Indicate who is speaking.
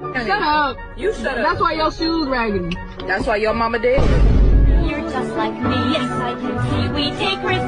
Speaker 1: Shut up.
Speaker 2: You shut up.
Speaker 1: That's why your shoes raggedy.
Speaker 2: That's why your mama did.
Speaker 3: You're just like me, yes, I can see we take risks.